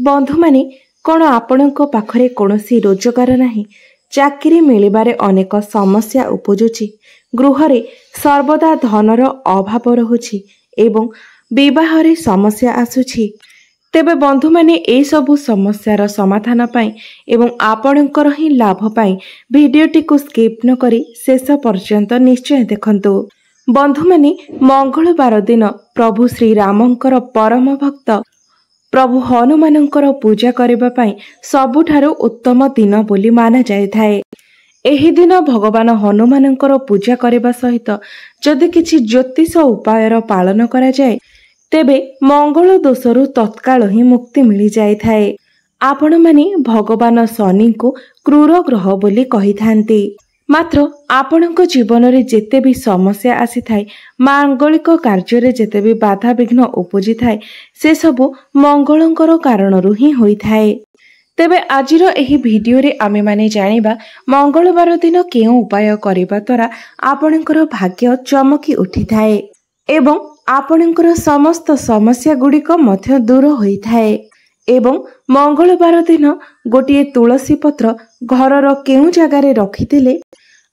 ବନ୍ଧୁମାନେ କ'ଣ ଆପଣଙ୍କ ପାଖରେ କୌଣସି ରୋଜଗାର ନାହିଁ? ଚାକିରି ମିଳିବାରେ ଅନେକ ସମସ୍ୟା ଉପୁଜୁଛି। ଗୃହରେ ସର୍ବଦା ଧନର ଅଭାବ ରହୁଛି ଏବଂ ବିବାହରେ ସମସ୍ୟା ଆସୁଛି। ତେବେ ବନ୍ଧୁମାନେ ଏସବୁ ସମସ୍ୟାର ସମାଧାନ ପାଇଁ ଏବଂ ଆପଣଙ୍କର ହିଁ ଲାଭ ପାଇଁ ଭିଡ଼ିଓଟିକୁ ସ୍କିପ୍ ନ କରି ଶେଷ ପର୍ଯ୍ୟନ୍ତ ନିଶ୍ଚୟ ଦେଖନ୍ତୁ। ବନ୍ଧୁମାନେ ମଙ୍ଗଳବାର ଦିନ ପ୍ରଭୁ ଶ୍ରୀରାମଙ୍କର ପରମ ଭକ୍ତ ପ୍ରଭୁ ହନୁମାନଙ୍କର ପୂଜା କରିବା ପାଇଁ ସବୁଠାରୁ ଉତ୍ତମ ଦିନ ବୋଲି ମାନାଯାଇଥାଏ। ଏହି ଦିନ ଭଗବାନ ହନୁମାନଙ୍କର ପୂଜା କରିବା ସହିତ ଯଦି କିଛି ଜ୍ୟୋତିଷ ଉପାୟର ପାଳନ କରାଯାଏ ତେବେ ମଙ୍ଗଳ ଦୋଷରୁ ତତ୍କାଳ ହିଁ ମୁକ୍ତି ମିଳିଯାଇଥାଏ। ଆପଣମାନେ ଭଗବାନ ଶନିଙ୍କୁ କ୍ରୂର ଗ୍ରହ ବୋଲି କହିଥାନ୍ତି। ମାତ୍ର ଆପଣଙ୍କ ଜୀବନରେ ଯେତେ ବି ସମସ୍ୟା ଆସିଥାଏ ମାଙ୍ଗଳିକ କାର୍ଯ୍ୟରେ ଯେତେ ବି ବାଧାବିଘ୍ନ ଉପୁଜିଥାଏ ସେସବୁ ମଙ୍ଗଳଙ୍କର କାରଣରୁ ହିଁ ହୋଇଥାଏ। ତେବେ ଆଜିର ଏହି ଭିଡିଓରେ ଆମେମାନେ ଜାଣିବା ମଙ୍ଗଳବାର ଦିନ କେଉଁ ଉପାୟ କରିବା ଦ୍ୱାରା ଆପଣଙ୍କର ଭାଗ୍ୟ ଚମକି ଉଠିଥାଏ ଏବଂ ଆପଣଙ୍କର ସମସ୍ତ ସମସ୍ୟା ଗୁଡ଼ିକ ମଧ୍ୟ ଦୂର ହୋଇଥାଏ। ଏବଂ ମଙ୍ଗଳବାର ଦିନ ଗୋଟିଏ ତୁଳସୀ ପତ୍ର ଘରର କେଉଁ ଜାଗାରେ ରଖିଥିଲେ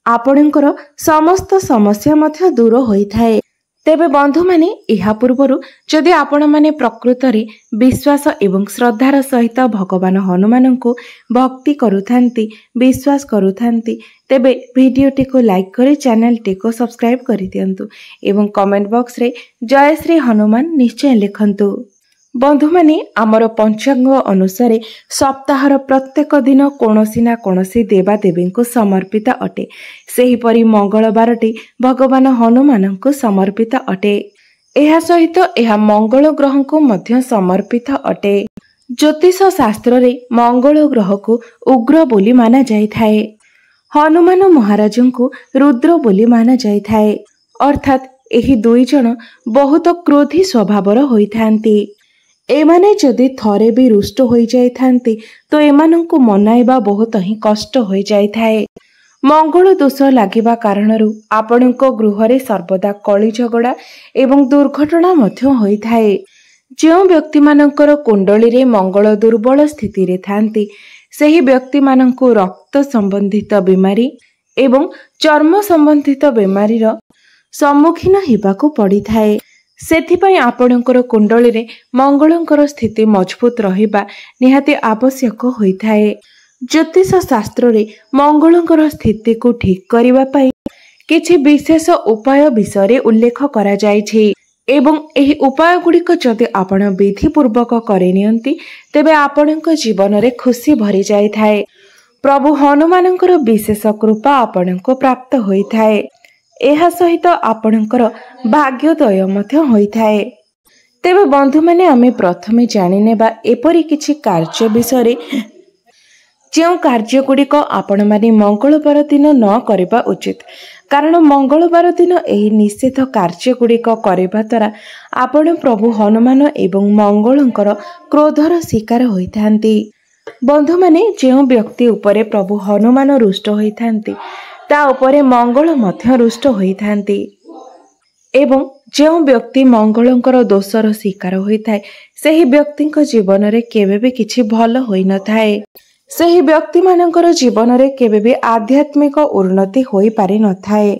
ଆପଣଙ୍କର ସମସ୍ତ ସମସ୍ୟା ମଧ୍ୟ ଦୂର ହୋଇଥାଏ। ତେବେ ବନ୍ଧୁମାନେ ଏହା ପୂର୍ବରୁ ଯଦି ଆପଣମାନେ ପ୍ରକୃତରେ ବିଶ୍ୱାସ ଏବଂ ଶ୍ରଦ୍ଧାର ସହିତ ଭଗବାନ ହନୁମାନଙ୍କୁ ଭକ୍ତି କରୁଥାନ୍ତି ବିଶ୍ୱାସ କରୁଥାନ୍ତି ତେବେ ଭିଡ଼ିଓଟିକୁ ଲାଇକ୍ କରି ଚ୍ୟାନେଲଟିକୁ ସବସ୍କ୍ରାଇବ୍ କରିଦିଅନ୍ତୁ ଏବଂ କମେଣ୍ଟ ବକ୍ସରେ ଜୟ ଶ୍ରୀ ହନୁମାନ ନିଶ୍ଚୟ ଲେଖନ୍ତୁ। ବନ୍ଧୁମାନେ ଆମର ପଞ୍ଚାଙ୍ଗ ଅନୁସାରେ ସପ୍ତାହର ପ୍ରତ୍ୟେକ ଦିନ କୌଣସି ନା କୌଣସି ଦେବାଦେବୀଙ୍କୁ ସମର୍ପିତ ଅଟେ। ସେହିପରି ମଙ୍ଗଳବାରଟି ଭଗବାନ ହନୁମାନଙ୍କୁ ସମର୍ପିତ ଅଟେ। ଏହା ସହିତ ଏହା ମଙ୍ଗଳ ଗ୍ରହଙ୍କୁ ମଧ୍ୟ ସମର୍ପିତ ଅଟେ। ଜ୍ୟୋତିଷ ଶାସ୍ତ୍ରରେ ମଙ୍ଗଳ ଗ୍ରହକୁ ଉଗ୍ର ବୋଲି ମାନାଯାଇଥାଏ। ହନୁମାନ ମହାରାଜଙ୍କୁ ରୁଦ୍ର ବୋଲି ମାନାଯାଇଥାଏ। ଅର୍ଥାତ୍ ଏହି ଦୁଇ ଜଣ ବହୁତ କ୍ରୋଧୀ ସ୍ୱଭାବର ହୋଇଥାନ୍ତି। ଏମାନେ ଯଦି ଥରେ ବି ରୁଷ୍ଟ ହୋଇଯାଇଥାନ୍ତି ତ ଏମାନଙ୍କୁ ମନାଇବା ବହୁତ ହିଁ କଷ୍ଟ ହୋଇଯାଇଥାଏ। ମଙ୍ଗଳ ଦୋଷ ଲାଗିବା କାରଣରୁ ଆପଣଙ୍କ ଗୃହରେ ସର୍ବଦା କଳି ଝଗଡ଼ା ଏବଂ ଦୁର୍ଘଟଣା ମଧ୍ୟ ହୋଇଥାଏ। ଯେଉଁ ବ୍ୟକ୍ତିମାନଙ୍କର କୁଣ୍ଡଳୀରେ ମଙ୍ଗଳ ଦୁର୍ବଳ ସ୍ଥିତିରେ ଥାନ୍ତି ସେହି ବ୍ୟକ୍ତିମାନଙ୍କୁ ରକ୍ତ ସମ୍ବନ୍ଧିତ ବେମାରୀ ଏବଂ ଚର୍ମ ସମ୍ବନ୍ଧିତ ବେମାରୀର ସମ୍ମୁଖୀନ ହେବାକୁ ପଡ଼ିଥାଏ। ସେଥିପାଇଁ ଆପଣଙ୍କର କୁଣ୍ଡଳୀରେ ମଙ୍ଗଳଙ୍କର ସ୍ଥିତି ମଜବୁତ ରହିବା ନିହାତି ଆବଶ୍ୟକ ହୋଇଥାଏ। ଜ୍ୟୋତିଷ ଶାସ୍ତ୍ରରେ ମଙ୍ଗଳଙ୍କର ସ୍ଥିତିକୁ ଠିକ୍ କରିବା ପାଇଁ କିଛି ବିଶେଷ ଉପାୟ ବିଷୟରେ ଉଲ୍ଲେଖ କରାଯାଇଛି ଏବଂ ଏହି ଉପାୟ ଗୁଡ଼ିକ ଯଦି ଆପଣ ବିଧିପୂର୍ବକ କରିନିଅନ୍ତି ତେବେ ଆପଣଙ୍କ ଜୀବନରେ ଖୁସି ଭରି ଯାଇଥାଏ। ପ୍ରଭୁ ହନୁମାନଙ୍କର ବିଶେଷ କୃପା ଆପଣଙ୍କୁ ପ୍ରାପ୍ତ ହୋଇଥାଏ। ଏହା ସହିତ ଆପଣଙ୍କର ଭାଗ୍ୟୋଦୟ ମଧ୍ୟ ହୋଇଥାଏ। ତେବେ ବନ୍ଧୁମାନେ ଆମେ ପ୍ରଥମେ ଜାଣିନେବା ଏପରି କିଛି କାର୍ଯ୍ୟ ବିଷୟରେ। ଯେଉଁ କାର୍ଯ୍ୟଗୁଡ଼ିକ ଆପଣମାନେ ମଙ୍ଗଳବାର ଦିନ ନ କରିବା ଉଚିତ କାରଣ ମଙ୍ଗଳବାର ଦିନ ଏହି ନିଷେଧ କାର୍ଯ୍ୟଗୁଡ଼ିକ କରିବା ଦ୍ୱାରା ଆପଣ ପ୍ରଭୁ ହନୁମାନ ଏବଂ ମଙ୍ଗଳଙ୍କର କ୍ରୋଧର ଶିକାର ହୋଇଥାନ୍ତି। ବନ୍ଧୁମାନେ ଯେଉଁ ବ୍ୟକ୍ତି ଉପରେ ପ୍ରଭୁ ହନୁମାନ ରୁଷ୍ଟ ହୋଇଥାନ୍ତି ତା ଉପରେ ମଙ୍ଗଳ ମଧ୍ୟ ରୁଷ୍ଟ ହୋଇଥାନ୍ତି। ଏବଂ ଯେଉଁ ବ୍ୟକ୍ତି ମଙ୍ଗଳଙ୍କର ଦୋଷର ଶିକାର ହୋଇଥାଏ ସେହି ବ୍ୟକ୍ତିଙ୍କ ଜୀବନରେ କେବେ ବି କିଛି ଭଲ ହୋଇନଥାଏ। ସେହି ବ୍ୟକ୍ତିମାନଙ୍କର ଜୀବନରେ କେବେ ବି ଆଧ୍ୟାତ୍ମିକ ଉନ୍ନତି ହୋଇପାରିନଥାଏ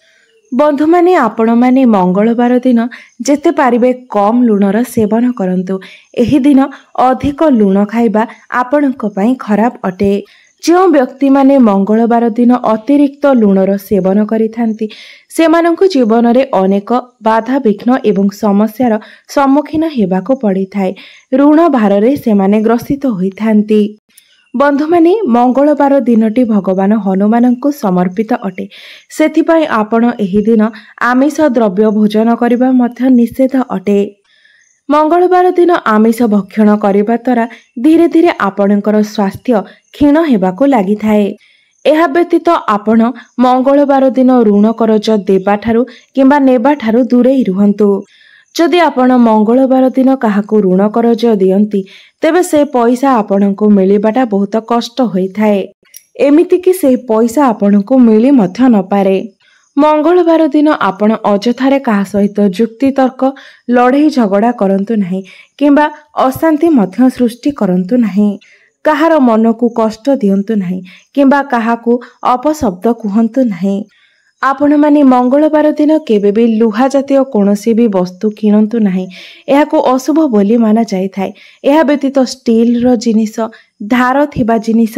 ବନ୍ଧୁମାନେ ଆପଣମାନେ ମଙ୍ଗଳବାର ଦିନ ଯେତେ ପାରିବେ କମ୍ ଲୁଣର ସେବନ କରନ୍ତୁ। ଏହି ଦିନ ଅଧିକ ଲୁଣ ଖାଇବା ଆପଣଙ୍କ ପାଇଁ ଖରାପ ଅଟେ। ଯେଉଁ ବ୍ୟକ୍ତିମାନେ ମଙ୍ଗଳବାର ଦିନ ଅତିରିକ୍ତ ଲୁଣର ସେବନ କରିଥାନ୍ତି ସେମାନଙ୍କୁ ଜୀବନରେ ଅନେକ ବାଧାବିଘ୍ନ ଏବଂ ସମସ୍ୟାର ସମ୍ମୁଖୀନ ହେବାକୁ ପଡ଼ିଥାଏ। ଋଣ ଭାରରେ ସେମାନେ ଗ୍ରସିତ ହୋଇଥାନ୍ତି। ବନ୍ଧୁମାନେ ମଙ୍ଗଳବାର ଦିନଟି ଭଗବାନ ହନୁମାନଙ୍କୁ ସମର୍ପିତ ଅଟେ। ସେଥିପାଇଁ ଆପଣ ଏହି ଦିନ ଆମିଷ ଦ୍ରବ୍ୟ ଭୋଜନ କରିବା ମଧ୍ୟ ନିଷେଧ ଅଟେ। ମଙ୍ଗଳବାର ଦିନ ଆମିଷ ଭକ୍ଷଣ କରିବା ଦ୍ୱାରା ଧୀରେ ଧୀରେ ଆପଣଙ୍କର ସ୍ୱାସ୍ଥ୍ୟ କ୍ଷୀଣ ହେବାକୁ ଲାଗିଥାଏ। ଏହା ବ୍ୟତୀତ ଆପଣ ମଙ୍ଗଳବାର ଦିନ ଋଣ କରଜ ଦେବାଠାରୁ କିମ୍ବା ନେବାଠାରୁ ଦୂରେଇ ରୁହନ୍ତୁ। ଯଦି ଆପଣ ମଙ୍ଗଳବାର ଦିନ କାହାକୁ ଋଣ କରଜ ଦିଅନ୍ତି ତେବେ ସେ ପଇସା ଆପଣଙ୍କୁ ମିଳିବାଟା ବହୁତ କଷ୍ଟ ହୋଇଥାଏ। ଏମିତିକି ସେହି ପଇସା ଆପଣଙ୍କୁ ମିଳି ମଧ୍ୟ ନପାରେ। ମଙ୍ଗଳବାର ଦିନ ଆପଣ ଅଯଥାରେ କାହା ସହିତ ଯୁକ୍ତିତର୍କ ଲଢ଼େଇ ଝଗଡ଼ା କରନ୍ତୁ ନାହିଁ କିମ୍ବା ଅଶାନ୍ତି ମଧ୍ୟ ସୃଷ୍ଟି କରନ୍ତୁ ନାହିଁ। କାହାର ମନକୁ କଷ୍ଟ ଦିଅନ୍ତୁ ନାହିଁ କିମ୍ବା କାହାକୁ ଅପଶବ୍ଦ କୁହନ୍ତୁ ନାହିଁ। ଆପଣମାନେ ମଙ୍ଗଳବାର ଦିନ କେବେ ବି ଲୁହା ଜାତୀୟ କୌଣସି ବି ବସ୍ତୁ କିଣନ୍ତୁ ନାହିଁ। ଏହାକୁ ଅଶୁଭ ବୋଲି ମାନାଯାଇଥାଏ। ଏହା ବ୍ୟତୀତ ଷ୍ଟିଲର ଜିନିଷ ଧାର ଥିବା ଜିନିଷ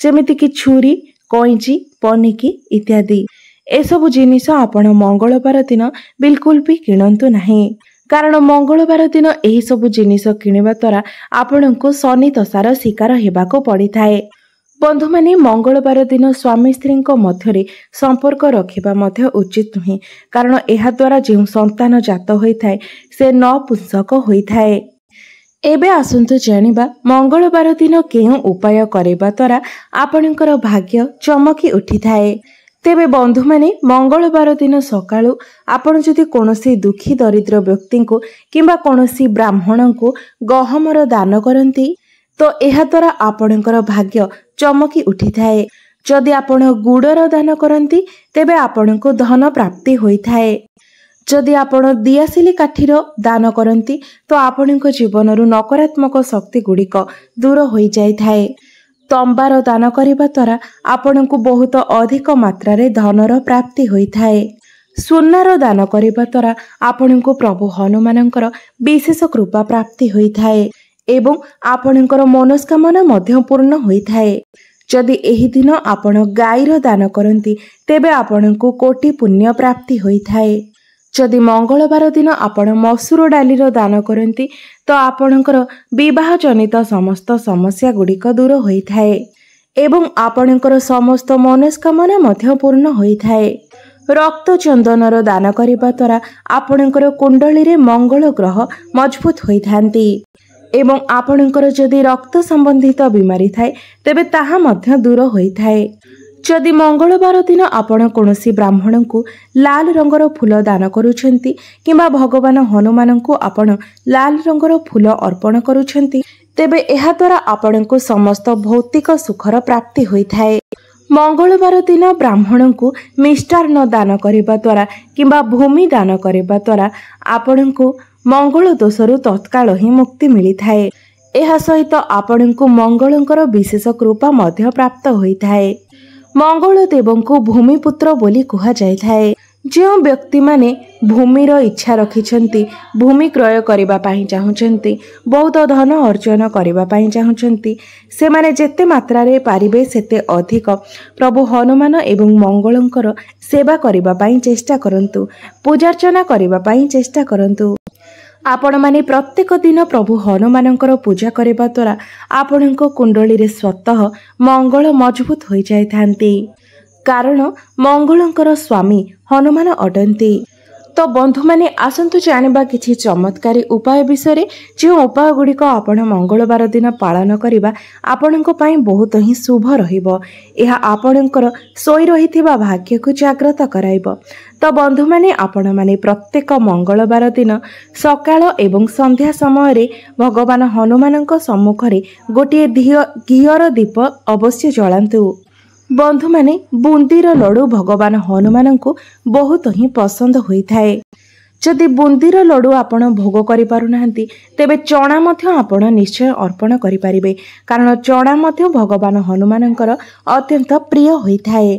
ଯେମିତିକି ଛୁରୀ କଇଁଚି ପନିକି ଇତ୍ୟାଦି। ଏସବୁ ଜିନିଷ ଆପଣ ମଙ୍ଗଳବାର ଦିନ ବିଲକୁଲ ବି କିଣନ୍ତୁ ନାହିଁ। କାରଣ ମଙ୍ଗଳବାର ଦିନ ଏହିସବୁ ଜିନିଷ କିଣିବା ଦ୍ୱାରା ଆପଣଙ୍କୁ ଶନି ଦଶାର ଶିକାର ହେବାକୁ ପଡ଼ିଥାଏ। ବନ୍ଧୁମାନେ ମଙ୍ଗଳବାର ଦିନ ସ୍ୱାମୀ ସ୍ତ୍ରୀଙ୍କ ମଧ୍ୟରେ ସମ୍ପର୍କ ରଖିବା ମଧ୍ୟ ଉଚିତ ନୁହେଁ। କାରଣ ଏହାଦ୍ୱାରା ଯେଉଁ ସନ୍ତାନ ଜାତ ହୋଇଥାଏ ସେ ନପୁଂସକ ହୋଇଥାଏ। ଏବେ ଆସନ୍ତୁ ଜାଣିବା ମଙ୍ଗଳବାର ଦିନ କେଉଁ ଉପାୟ କରିବା ଦ୍ୱାରା ଆପଣଙ୍କର ଭାଗ୍ୟ ଚମକି ଉଠିଥାଏ। ତେବେ ବନ୍ଧୁମାନେ ମଙ୍ଗଳବାର ଦିନ ସକାଳୁ ଆପଣ ଯଦି କୌଣସି ଦୁଃଖୀ ଦରିଦ୍ର ବ୍ୟକ୍ତିଙ୍କୁ କିମ୍ବା କୌଣସି ବ୍ରାହ୍ମଣଙ୍କୁ ଗହମର ଦାନ କରନ୍ତି ତ ଏହାଦ୍ୱାରା ଆପଣଙ୍କର ଭାଗ୍ୟ ଚମକି ଉଠିଥାଏ। ଯଦି ଆପଣ ଗୁଡ଼ର ଦାନ କରନ୍ତି ତେବେ ଆପଣଙ୍କୁ ଧନ ପ୍ରାପ୍ତି ହୋଇଥାଏ। ଯଦି ଆପଣ ଦିଆସିଲି କାଠିର ଦାନ କରନ୍ତି ତ ଆପଣଙ୍କ ଜୀବନରୁ ନକାରାତ୍ମକ ଶକ୍ତି ଗୁଡ଼ିକ ଦୂର ହୋଇଯାଇଥାଏ। ତମ୍ବାର ଦାନ କରିବା ଦ୍ୱାରା ଆପଣଙ୍କୁ ବହୁତ ଅଧିକ ମାତ୍ରାରେ ଧନର ପ୍ରାପ୍ତି ହୋଇଥାଏ। ସୁନାର ଦାନ କରିବା ଦ୍ୱାରା ଆପଣଙ୍କୁ ପ୍ରଭୁ ହନୁମାନଙ୍କର ବିଶେଷ କୃପା ପ୍ରାପ୍ତି ହୋଇଥାଏ ଏବଂ ଆପଣଙ୍କର ମନସ୍କାମନା ମଧ୍ୟ ପୂର୍ଣ୍ଣ ହୋଇଥାଏ। ଯଦି ଏହି ଦିନ ଆପଣ ଗାଈର ଦାନ କରନ୍ତି ତେବେ ଆପଣଙ୍କୁ କୋଟି ପୁଣ୍ୟ ପ୍ରାପ୍ତି ହୋଇଥାଏ। ଯଦି ମଙ୍ଗଳବାର ଦିନ ଆପଣ ମସୁର ଡାଲିର ଦାନ କରନ୍ତି ତ ଆପଣଙ୍କର ବିବାହ ଜନିତ ସମସ୍ତ ସମସ୍ୟା ଗୁଡ଼ିକ ଦୂର ହୋଇଥାଏ ଏବଂ ଆପଣଙ୍କର ସମସ୍ତ ମନସ୍କାମନା ମଧ୍ୟ ପୂର୍ଣ୍ଣ ହୋଇଥାଏ। ରକ୍ତ ଚନ୍ଦନର ଦାନ କରିବା ଦ୍ୱାରା ଆପଣଙ୍କର କୁଣ୍ଡଳୀରେ ମଙ୍ଗଳ ଗ୍ରହ ମଜବୁତ ହୋଇଥାନ୍ତି ଏବଂ ଆପଣଙ୍କର ଯଦି ରକ୍ତ ସମ୍ବନ୍ଧିତ ବିମାରୀ ଥାଏ ତେବେ ତାହା ମଧ୍ୟ ଦୂର ହୋଇଥାଏ। ଯଦି ମଙ୍ଗଳବାର ଦିନ ଆପଣ କୌଣସି ବ୍ରାହ୍ମଣଙ୍କୁ ଲାଲ ରଙ୍ଗର ଫୁଲ ଦାନ କରୁଛନ୍ତି କିମ୍ବା ଭଗବାନ ହନୁମାନଙ୍କୁ ଆପଣ ଲାଲ ରଙ୍ଗର ଫୁଲ ଅର୍ପଣ କରୁଛନ୍ତି ତେବେ ଏହାଦ୍ୱାରା ଆପଣଙ୍କୁ ସମସ୍ତ ଭୌତିକ ସୁଖର ପ୍ରାପ୍ତି ହୋଇଥାଏ। ମଙ୍ଗଳବାର ଦିନ ବ୍ରାହ୍ମଣଙ୍କୁ ମିଷ୍ଟାନ୍ନ ଦାନ କରିବା ଦ୍ୱାରା କିମ୍ବା ଭୂମି ଦାନ କରିବା ଦ୍ୱାରା ଆପଣଙ୍କୁ ମଙ୍ଗଳ ଦୋଷରୁ ତତ୍କାଳ ହିଁ ମୁକ୍ତି ମିଳିଥାଏ। ଏହା ସହିତ ଆପଣଙ୍କୁ ମଙ୍ଗଳଙ୍କର ବିଶେଷ କୃପା ମଧ୍ୟ ପ୍ରାପ୍ତ ହୋଇଥାଏ। ମଙ୍ଗଳ ଦେବଙ୍କୁ ଭୂମିପୁତ୍ର ବୋଲି କୁହାଯାଇଥାଏ। ଯେଉଁ ବ୍ୟକ୍ତିମାନେ ଭୂମିର ଇଚ୍ଛା ରଖିଛନ୍ତି ଭୂମି କ୍ରୟ କରିବା ପାଇଁ ଚାହୁଁଛନ୍ତି ବହୁତ ଧନ ଅର୍ଜନ କରିବା ପାଇଁ ଚାହୁଁଛନ୍ତି ସେମାନେ ଯେତେ ମାତ୍ରାରେ ପାରିବେ ସେତେ ଅଧିକ। ପ୍ରଭୁ ହନୁମାନ ଏବଂ ମଙ୍ଗଳଙ୍କର ସେବା କରିବା ପାଇଁ ଚେଷ୍ଟା କରନ୍ତୁ ପୂଜାର୍ଚ୍ଚନା କରିବା ପାଇଁ ଚେଷ୍ଟା କରନ୍ତୁ। ଆପଣମାନେ ପ୍ରତ୍ୟେକ ଦିନ ପ୍ରଭୁ ହନୁମାନଙ୍କର ପୂଜା କରିବା ଦ୍ୱାରା ଆପଣଙ୍କ କୁଣ୍ଡଳୀରେ ସ୍ୱତଃ ମଙ୍ଗଳ ମଜବୁତ ହୋଇଯାଇଥାନ୍ତି। କାରଣ ମଙ୍ଗଳଙ୍କର ସ୍ୱାମୀ ହନୁମାନ ଅଟନ୍ତି। ତ ବନ୍ଧୁମାନେ ଆସନ୍ତୁ ଜାଣିବା କିଛି ଚମତ୍କାରୀ ଉପାୟ ବିଷୟରେ ଯେଉଁ ଉପାୟ ଗୁଡ଼ିକ ଆପଣ ମଙ୍ଗଳବାର ଦିନ ପାଳନ କରିବା ଆପଣଙ୍କ ପାଇଁ ବହୁତ ହିଁ ଶୁଭ ରହିବ। ଏହା ଆପଣଙ୍କର ଶୋଇ ରହିଥିବା ଭାଗ୍ୟକୁ ଜାଗ୍ରତ କରାଇବ। ତ ବନ୍ଧୁମାନେ ଆପଣମାନେ ପ୍ରତ୍ୟେକ ମଙ୍ଗଳବାର ଦିନ ସକାଳ ଏବଂ ସନ୍ଧ୍ୟା ସମୟରେ ଭଗବାନ ହନୁମାନଙ୍କ ସମ୍ମୁଖରେ ଗୋଟିଏ ଘିଅର ଦୀପ ଅବଶ୍ୟ ଜଳାନ୍ତୁ। ବନ୍ଧୁମାନେ ବୁନ୍ଦିର ଲଡ଼ୁ ଭଗବାନ ହନୁମାନଙ୍କୁ ବହୁତ ହିଁ ପସନ୍ଦ ହୋଇଥାଏ। ଯଦି ବୁନ୍ଦିର ଲଡ଼ୁ ଆପଣ ଭୋଗ କରିପାରୁନାହାନ୍ତି ତେବେ ଚଣା ମଧ୍ୟ ଆପଣ ନିଶ୍ଚୟ ଅର୍ପଣ କରିପାରିବେ କାରଣ ଚଣା ମଧ୍ୟ ଭଗବାନ ହନୁମାନଙ୍କର ଅତ୍ୟନ୍ତ ପ୍ରିୟ ହୋଇଥାଏ।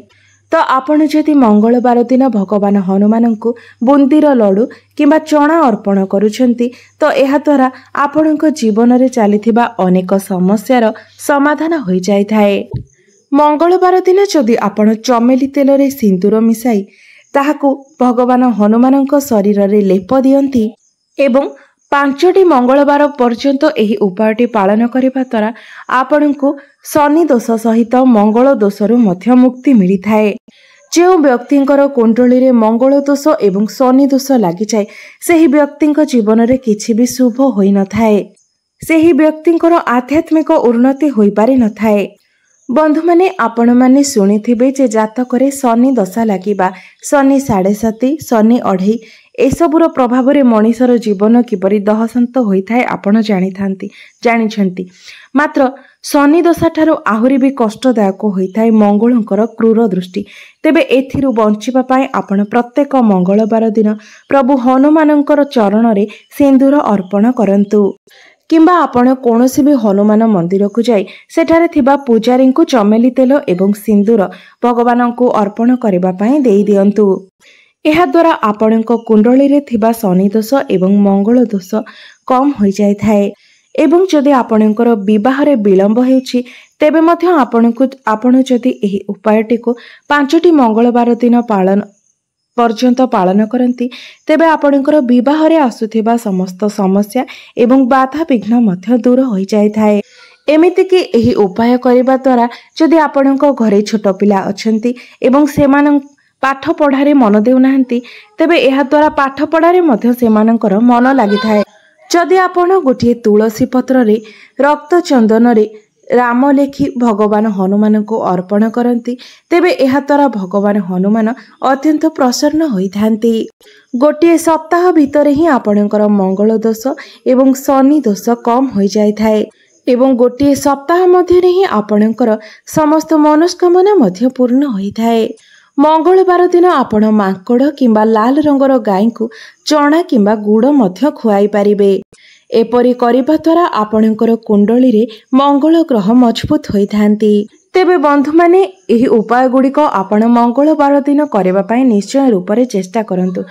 ତ ଆପଣ ଯଦି ମଙ୍ଗଳବାର ଦିନ ଭଗବାନ ହନୁମାନଙ୍କୁ ବୁନ୍ଦିର ଲଡ଼ୁ କିମ୍ବା ଚଣା ଅର୍ପଣ କରୁଛନ୍ତି ତ ଏହାଦ୍ୱାରା ଆପଣଙ୍କ ଜୀବନରେ ଚାଲିଥିବା ଅନେକ ସମସ୍ୟାର ସମାଧାନ ହୋଇଯାଇଥାଏ। ମଙ୍ଗଳବାର ଦିନ ଯଦି ଆପଣ ଚମେଲି ତେଲରେ ସିନ୍ଦୁର ମିଶାଇ ତାହାକୁ ଭଗବାନ ହନୁମାନଙ୍କ ଶରୀରରେ ଲେପ ଦିଅନ୍ତି ଏବଂ ପାଞ୍ଚଟି ମଙ୍ଗଳବାର ପର୍ଯ୍ୟନ୍ତ ଏହି ଉପାୟଟି ପାଳନ କରିବା ଦ୍ୱାରା ଆପଣଙ୍କୁ ଶନି ଦୋଷ ସହିତ ମଙ୍ଗଳ ଦୋଷରୁ ମଧ୍ୟ ମୁକ୍ତି ମିଳିଥାଏ। ଯେଉଁ ବ୍ୟକ୍ତିଙ୍କର କୁଣ୍ଡଳୀରେ ମଙ୍ଗଳ ଦୋଷ ଏବଂ ଶନି ଦୋଷ ଲାଗିଯାଏ ସେହି ବ୍ୟକ୍ତିଙ୍କ ଜୀବନରେ କିଛି ବି ଶୁଭ ହୋଇନଥାଏ। ସେହି ବ୍ୟକ୍ତିଙ୍କର ଆଧ୍ୟାତ୍ମିକ ଉନ୍ନତି ହୋଇପାରିନଥାଏ। ବନ୍ଧୁମାନେ ଆପଣମାନେ ଶୁଣିଥିବେ ଯେ ଜାତକରେ ଶନି ଦଶା ଲାଗିବା ଶନି ସାଢ଼େ ସାତି ଶନି ଅଢ଼େଇ ଏସବୁର ପ୍ରଭାବରେ ମଣିଷର ଜୀବନ କିପରି ଦହଶାନ୍ତ ହୋଇଥାଏ ଆପଣ ଜାଣିଥାନ୍ତି ଜାଣିଛନ୍ତି। ମାତ୍ର ଶନି ଦଶାଠାରୁ ଆହୁରି ବି କଷ୍ଟଦାୟକ ହୋଇଥାଏ ମଙ୍ଗଳଙ୍କର କ୍ରୂର ଦୃଷ୍ଟି। ତେବେ ଏଥିରୁ ବଞ୍ଚିବା ପାଇଁ ଆପଣ ପ୍ରତ୍ୟେକ ମଙ୍ଗଳବାର ଦିନ ପ୍ରଭୁ ହନୁମାନଙ୍କର ଚରଣରେ ସିନ୍ଦୁର ଅର୍ପଣ କରନ୍ତୁ। କିମ୍ବା ଆପଣ କୌଣସି ବି ହନୁମାନ ମନ୍ଦିରକୁ ଯାଇ ସେଠାରେ ଥିବା ପୂଜାରୀଙ୍କୁ ଚମେଲି ତେଲ ଏବଂ ସିନ୍ଦୁର ଭଗବାନଙ୍କୁ ଅର୍ପଣ କରିବା ପାଇଁ ଦେଇଦିଅନ୍ତୁ ଏହାଦ୍ୱାରା ଆପଣଙ୍କ କୁଣ୍ଡଳୀରେ ଥିବା ଶନି ଦୋଷ ଏବଂ ମଙ୍ଗଳ ଦୋଷ କମ୍ ହୋଇଯାଇଥାଏ ଏବଂ ଯଦି ଆପଣଙ୍କର ବିବାହରେ ବିଳମ୍ବ ହେଉଛି ତେବେ ମଧ୍ୟ ଆପଣଙ୍କୁ ଆପଣ ଯଦି ଏହି ଉପାୟଟିକୁ ପାଞ୍ଚଟି ମଙ୍ଗଳବାର ଦିନ ପାଳନ ପର୍ଯ୍ୟନ୍ତ ପାଳନ କରନ୍ତି ତେବେ ଆପଣଙ୍କର ବିବାହରେ ଆସୁଥିବା ସମସ୍ତ ସମସ୍ୟା ଏବଂ ବାଧାବିଘ୍ନ ମଧ୍ୟ ଦୂର ହୋଇଯାଇଥାଏ। ଏମିତିକି ଏହି ଉପାୟ କରିବା ଦ୍ୱାରା ଯଦି ଆପଣଙ୍କ ଘରେ ଛୋଟ ପିଲା ଅଛନ୍ତି ଏବଂ ସେମାନଙ୍କ ପାଠ ପଢ଼ାରେ ମନ ଦେଉନାହାନ୍ତି ତେବେ ଏହାଦ୍ୱାରା ପାଠ ପଢ଼ାରେ ମଧ୍ୟ ସେମାନଙ୍କର ମନ ଲାଗିଥାଏ। ଯଦି ଆପଣ ଗୋଟିଏ ତୁଳସୀ ପତ୍ରରେ ରକ୍ତ ଚନ୍ଦନରେ ରାମ ଲେଖି ଭଗବାନ ହନୁମାନଙ୍କୁ ଅର୍ପଣ କରନ୍ତି ତେବେ ଏହାଦ୍ୱାରା ଭଗବାନ ହନୁମାନ ଅତ୍ୟନ୍ତ ପ୍ରସନ୍ନ ହୋଇଥାନ୍ତି। ଗୋଟିଏ ସପ୍ତାହ ଭିତରେ ହିଁ ଆପଣଙ୍କର ମଙ୍ଗଳ ଦୋଷ ଏବଂ ଶନି ଦୋଷ କମ୍ ହୋଇଯାଇଥାଏ ଏବଂ ଗୋଟିଏ ସପ୍ତାହ ମଧ୍ୟରେ ହିଁ ଆପଣଙ୍କର ସମସ୍ତ ମନସ୍କାମନା ମଧ୍ୟ ପୂର୍ଣ୍ଣ ହୋଇଥାଏ। ମଙ୍ଗଳବାର ଦିନ ଆପଣ ମାଙ୍କଡ଼ କିମ୍ବା ଲାଲ ରଙ୍ଗର ଗାଈଙ୍କୁ ଚଣା କିମ୍ବା ଗୁଡ଼ ମଧ୍ୟ ଖୁଆଇ ପାରିବେ। ଏପରି କରିବା ଦ୍ୱାରା ଆପଣଙ୍କର କୁଣ୍ଡଳୀରେ ମଙ୍ଗଳ ଗ୍ରହ ମଜବୁତ ହୋଇଥାନ୍ତି। ତେବେ ବନ୍ଧୁମାନେ ଏହି ଉପାୟ ଗୁଡ଼ିକ ଆପଣ ମଙ୍ଗଳବାର ଦିନ କରିବା ପାଇଁ ନିଶ୍ଚୟ ରୂପରେ ଚେଷ୍ଟା କରନ୍ତୁ।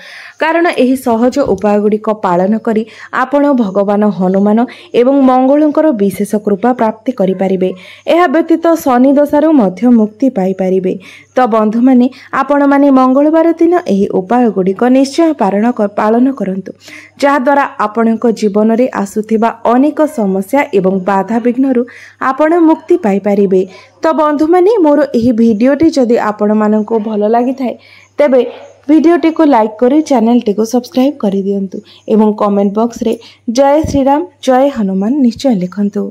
କାରଣ ଏହି ସହଜ ଉପାୟ ଗୁଡ଼ିକ ପାଳନ କରି ଆପଣ ଭଗବାନ ହନୁମାନ ଏବଂ ମଙ୍ଗଳଙ୍କର ବିଶେଷ କୃପା ପ୍ରାପ୍ତି କରିପାରିବେ। ଏହା ବ୍ୟତୀତ ଶନି ଦଶାରୁ ମଧ୍ୟ ମୁକ୍ତି ପାଇପାରିବେ। ତ ବନ୍ଧୁମାନେ ଆପଣମାନେ ମଙ୍ଗଳବାର ଦିନ ଏହି ଉପାୟ ଗୁଡ଼ିକ ନିଶ୍ଚୟ ପାଳନ କରନ୍ତୁ। ଯାହାଦ୍ୱାରା ଆପଣଙ୍କ ଜୀବନରେ ଆସୁଥିବା ଅନେକ ସମସ୍ୟା ଏବଂ ବାଧାବିଘ୍ନରୁ ଆପଣ ମୁକ୍ତି ପାଇପାରିବେ। ତ ବନ୍ଧୁମାନେ ମୋର ଏହି ଭିଡ଼ିଓଟି ଯଦି ଆପଣମାନଙ୍କୁ ଭଲ ଲାଗିଥାଏ ତେବେ ଭିଡ଼ିଓଟିକୁ ଲାଇକ୍ କରି ଚ୍ୟାନେଲଟିକୁ ସବସ୍କ୍ରାଇବ୍ କରିଦିଅନ୍ତୁ ଏବଂ କମେଣ୍ଟ ବକ୍ସରେ ଜୟ ଶ୍ରୀରାମ ଜୟ ହନୁମାନ ନିଶ୍ଚୟ ଲେଖନ୍ତୁ।